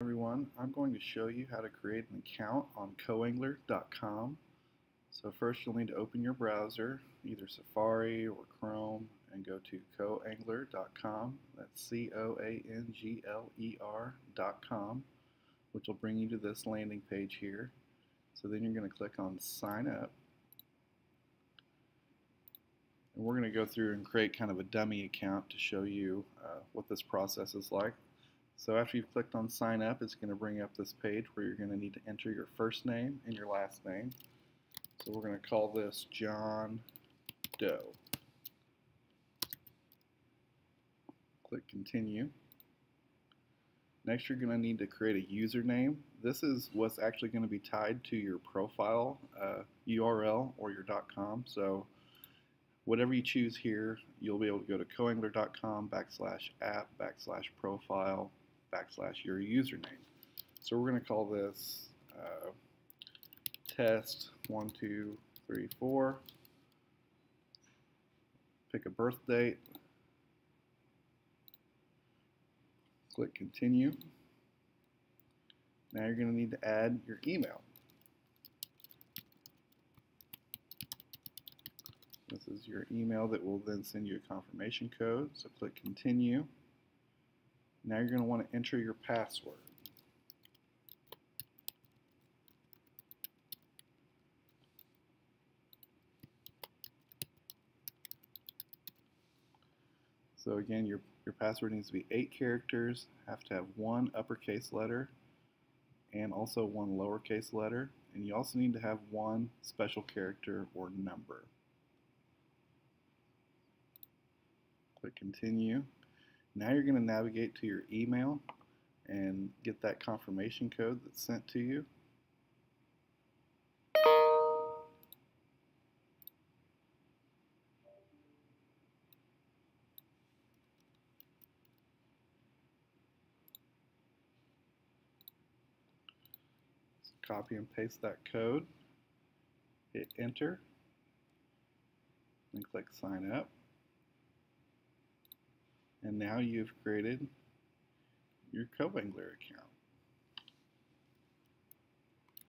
everyone. I'm going to show you how to create an account on coangler.com. So first you'll need to open your browser, either Safari or Chrome, and go to coangler.com. That's C-O-A-N-G-L-E-R.com, which will bring you to this landing page here. So then you're going to click on Sign Up. And we're going to go through and create kind of a dummy account to show you uh, what this process is like. So after you've clicked on sign up, it's going to bring up this page where you're going to need to enter your first name and your last name. So we're going to call this John Doe. Click continue. Next you're going to need to create a username. This is what's actually going to be tied to your profile uh, URL or your .com. So whatever you choose here, you'll be able to go to coangler.com backslash app backslash profile backslash your username. So we're going to call this uh, test one, two, three, four. Pick a birth date. Click continue. Now you're going to need to add your email. This is your email that will then send you a confirmation code. So click continue. Now you're going to want to enter your password. So again, your, your password needs to be eight characters, have to have one uppercase letter and also one lowercase letter, and you also need to have one special character or number. Click continue. Now you're going to navigate to your email and get that confirmation code that's sent to you. Copy and paste that code, hit enter, and click sign up. And now you've created your CoAngler account.